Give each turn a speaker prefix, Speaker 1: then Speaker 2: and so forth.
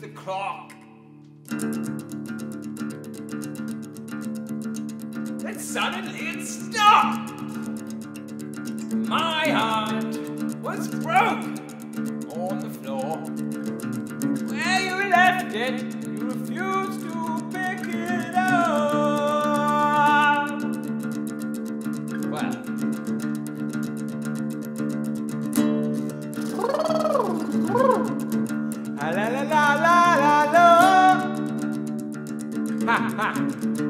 Speaker 1: the clock. Then suddenly it stopped. My heart was broken on the floor. Where you left it, you refused ha, ha.